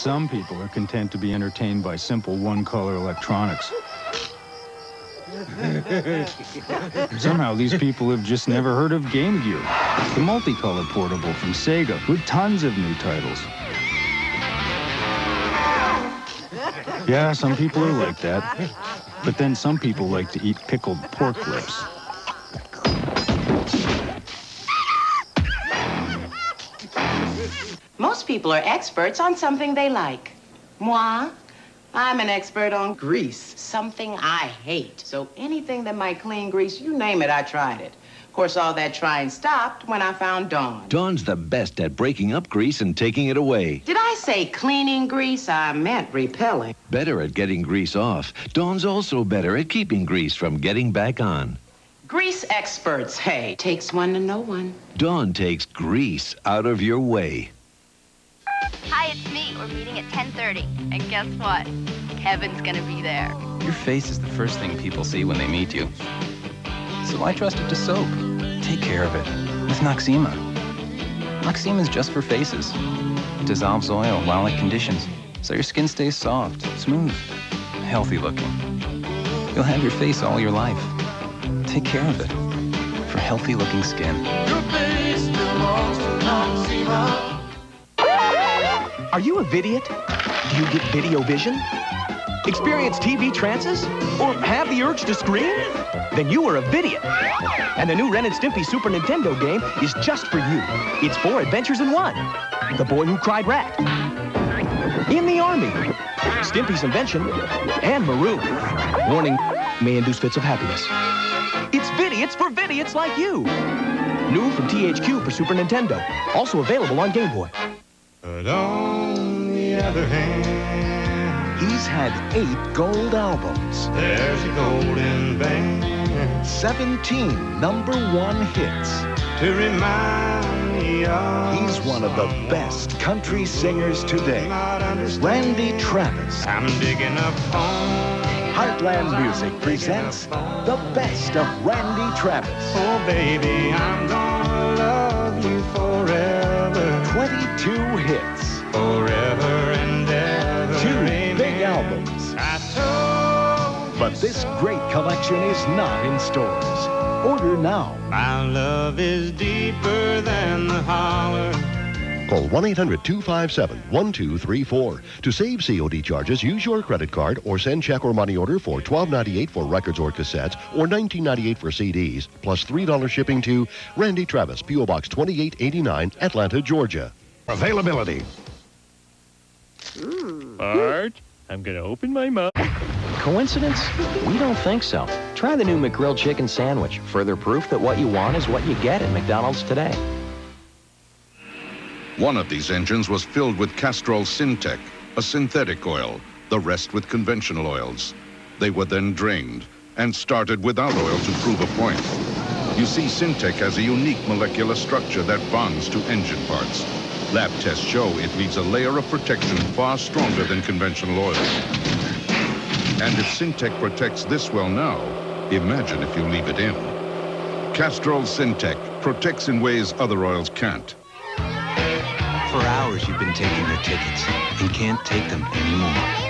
Some people are content to be entertained by simple one-color electronics. Somehow these people have just never heard of Game Gear, the multicolor portable from Sega with tons of new titles. Yeah, some people are like that. But then some people like to eat pickled pork lips. Most people are experts on something they like. Moi, I'm an expert on grease, something I hate. So anything that might clean grease, you name it, I tried it. Of course, all that trying stopped when I found Dawn. Dawn's the best at breaking up grease and taking it away. Did I say cleaning grease? I meant repelling. Better at getting grease off. Dawn's also better at keeping grease from getting back on. Grease experts, hey. Takes one to know one. Dawn takes grease out of your way. Hi, it's me. We're meeting at 10:30. And guess what? Kevin's gonna be there. Your face is the first thing people see when they meet you. So I trust it to soap? Take care of it with Noxzema. Noxzema is just for faces. It dissolves oil while it conditions, so your skin stays soft, smooth, healthy looking. You'll have your face all your life. Take care of it for healthy looking skin. Are you a vidiot? Do you get video vision? Experience TV trances? Or have the urge to scream? Then you are a vidiot. And the new Ren and Stimpy Super Nintendo game is just for you. It's four adventures in one. The Boy Who Cried Rat. In the Army. Stimpy's Invention. And Maroon. Warning, may induce fits of happiness. It's vidiots for vidiots like you. New from THQ for Super Nintendo. Also available on Game Boy. Other hand, He's had eight gold albums, there's a golden band 17 number one hits. to remind me of. He's one of the best country singers today. Randy Travis. I'm digging up bones. Heartland Music presents the best of Randy Travis. Oh, baby, I'm gonna love you forever. But this great collection is not in stores. Order now. my love is deeper than the holler. Call 1 800 257 1234. To save COD charges, use your credit card or send check or money order for $12.98 for records or cassettes or $19.98 for CDs, plus $3 shipping to Randy Travis, P.O. Box 2889, Atlanta, Georgia. Availability. Bart, I'm gonna open my mouth. Coincidence? We don't think so. Try the new McGrill chicken sandwich. Further proof that what you want is what you get at McDonald's today. One of these engines was filled with Castrol Syntec, a synthetic oil, the rest with conventional oils. They were then drained and started without oil to prove a point. You see, Syntec has a unique molecular structure that bonds to engine parts. Lab tests show it leaves a layer of protection far stronger than conventional oils. And if Syntec protects this well now, imagine if you leave it in. Castrol Syntec protects in ways other oils can't. For hours you've been taking their tickets and can't take them anymore.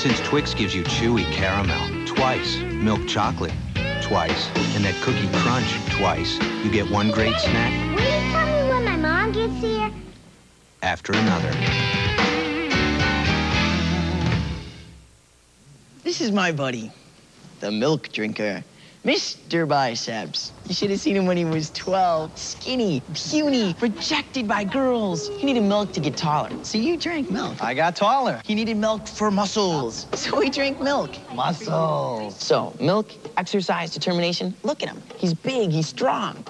Since Twix gives you chewy caramel twice, milk chocolate twice, and that cookie crunch twice, you get one great snack. Will you tell me when my mom gets here? after another. This is my buddy, the milk drinker, Mr. Biceps. You should have seen him when he was 12. Skinny, puny, rejected by girls. He needed milk to get taller. So you drank milk. I got taller. He needed milk for muscles. So he drank milk. Muscles. So, milk, exercise, determination. Look at him. He's big, he's strong.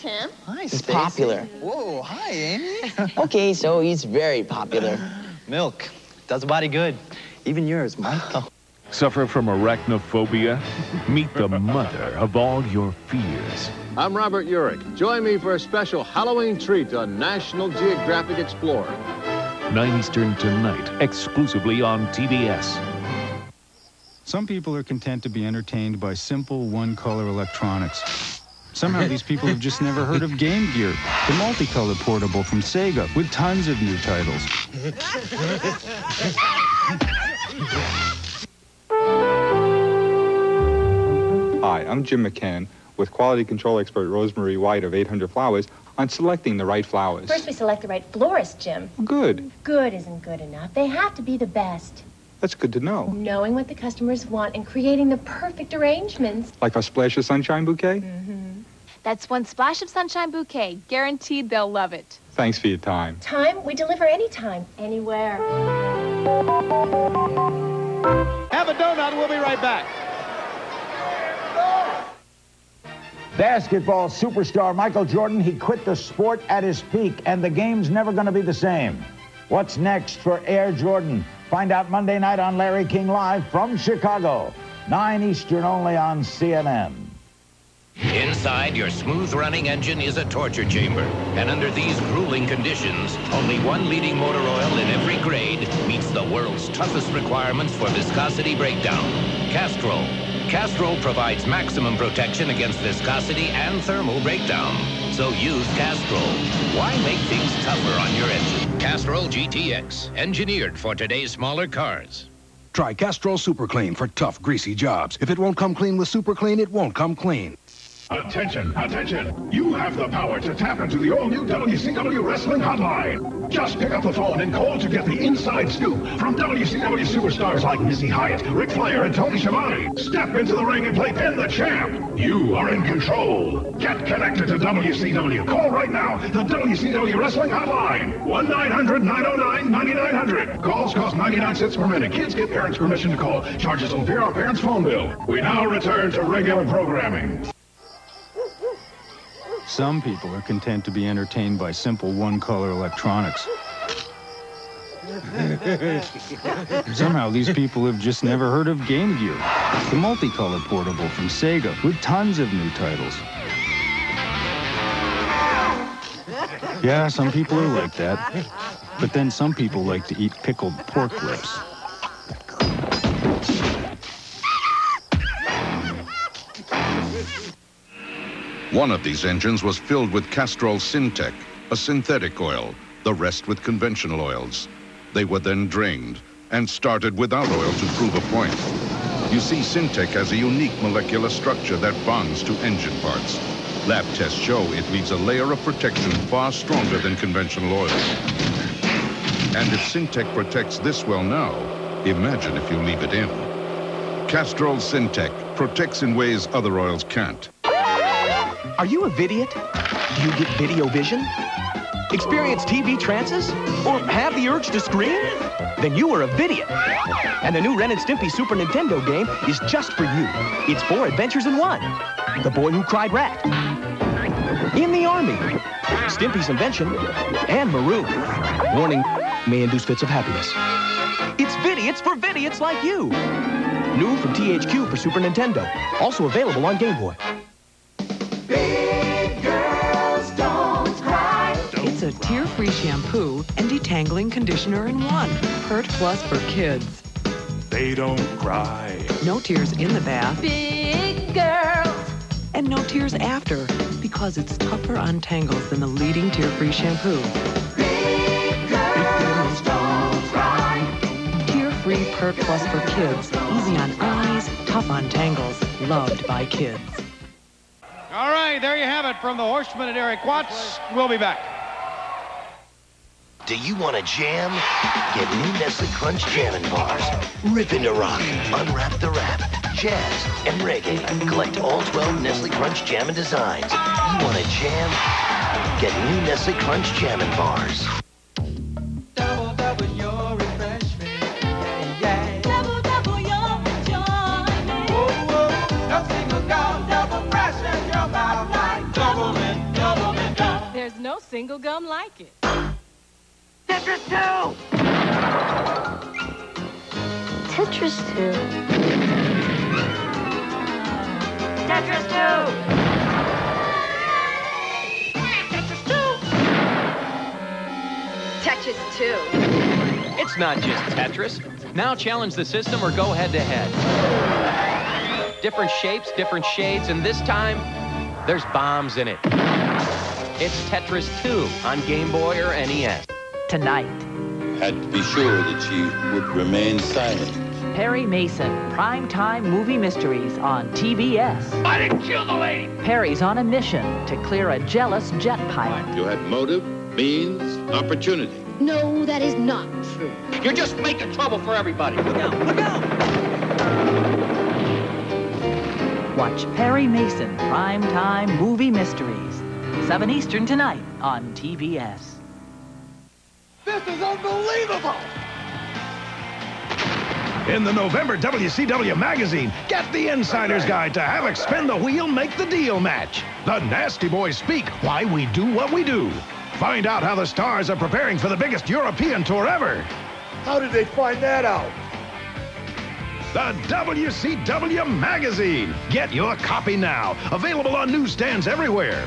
Tim? Hi, He's popular. Whoa, hi, Amy. Okay, so he's very popular. Milk. Does a body good. Even yours, Mike. Suffer from arachnophobia? Meet the mother of all your fears. I'm Robert Urich. Join me for a special Halloween treat on National Geographic Explorer. 9 Eastern tonight, exclusively on TBS. Some people are content to be entertained by simple one-color electronics. Somehow these people have just never heard of Game Gear, the multicolor portable from Sega with tons of new titles. I'm Jim McCann with quality control expert Rosemary White of 800 Flowers on selecting the right flowers. First, we select the right florist, Jim. Good. Good isn't good enough. They have to be the best. That's good to know. Knowing what the customers want and creating the perfect arrangements. Like our Splash of Sunshine bouquet? Mm-hmm. That's one splash of sunshine bouquet. Guaranteed they'll love it. Thanks for your time. Time, we deliver anytime, anywhere. Have a donut. We'll be right back. Basketball superstar Michael Jordan, he quit the sport at his peak, and the game's never going to be the same. What's next for Air Jordan? Find out Monday night on Larry King Live from Chicago. 9 Eastern only on CNN. Inside your smooth running engine is a torture chamber. And under these grueling conditions, only one leading motor oil in every grade meets the world's toughest requirements for viscosity breakdown. Castrol. Castrol provides maximum protection against viscosity and thermal breakdown. So use Castrol. Why make things tougher on your engine? Castrol GTX, engineered for today's smaller cars. Try Castrol Super Clean for tough, greasy jobs. If it won't come clean with Super Clean, it won't come clean. Attention, attention. You have the power to tap into the all-new WCW Wrestling Hotline. Just pick up the phone and call to get the inside scoop from WCW superstars like Missy Hyatt, Ric Flair, and Tony Schiavone. Step into the ring and play Pin the Champ. You are in control. Get connected to WCW. Call right now, the WCW Wrestling Hotline. 1-900-909-9900. Calls cost 99 cents per minute. Kids get parents' permission to call. Charges will appear on parents' phone bill. We now return to regular programming. Some people are content to be entertained by simple one-color electronics. Somehow these people have just never heard of Game Gear, the multicolor portable from Sega with tons of new titles. Yeah, some people are like that. But then some people like to eat pickled pork lips. One of these engines was filled with Castrol Syntec, a synthetic oil, the rest with conventional oils. They were then drained and started without oil to prove a point. You see, Syntec has a unique molecular structure that bonds to engine parts. Lab tests show it leaves a layer of protection far stronger than conventional oils. And if Syntec protects this well now, imagine if you leave it in. Castrol Syntec protects in ways other oils can't. Are you a vidiot? Do you get video vision? Experience TV trances? Or have the urge to scream? Then you are a vidiot. And the new Ren and Stimpy Super Nintendo game is just for you. It's four adventures in one. The Boy Who Cried Rat. In the Army. Stimpy's Invention. And Maroon. Warning, may induce fits of happiness. It's vidiots for vidiots like you. New from THQ for Super Nintendo. Also available on Game Boy. It's a tear-free shampoo and detangling conditioner in one. Pert Plus for kids. They don't cry. No tears in the bath. Big girls. And no tears after, because it's tougher on tangles than the leading tear-free shampoo. Big girls don't cry. Tear-free Pert Plus for kids. Easy on eyes, tough on tangles. Loved by kids. All right, there you have it from the Horseman and Erik Watts. We'll be back. Do you want to jam? Get new Nestle Crunch Jammin' Bars. Rip into rock, unwrap the rap, jazz, and reggae. Collect all 12 Nestle Crunch Jammin' designs. You want to jam? Get new Nestle Crunch Jammin' Bars. Single gum like it. Tetris 2! Tetris 2. Tetris 2! Tetris 2. It's not just Tetris. Now challenge the system or go head to head. Different shapes, different shades, and this time, there's bombs in it. It's Tetris 2 on Game Boy or NES. Tonight, Had to be sure that she would remain silent. Perry Mason, primetime movie mysteries on TBS. I didn't kill the lady! Perry's on a mission to clear a jealous jet pilot. You had motive, means, opportunity. No, that is not true. You're just making trouble for everybody. Look out, look out! Watch Perry Mason, primetime movie mysteries. 7 Eastern tonight on TBS. This is unbelievable! In the November WCW magazine, get the Insider's Guide to Havoc Spin the Wheel, Make the Deal match. The Nasty Boys speak why we do what we do. Find out how the stars are preparing for the biggest European tour ever. How did they find that out? The WCW magazine. Get your copy now. Available on newsstands everywhere.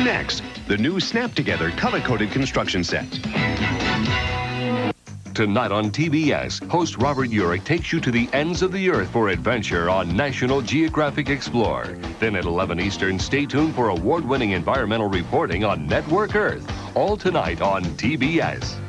K'NEX, the new Snap Together color-coded construction set. Tonight on TBS, host Robert Urich takes you to the ends of the earth for adventure on National Geographic Explore. Then at 11 Eastern, stay tuned for award-winning environmental reporting on Network Earth. All tonight on TBS.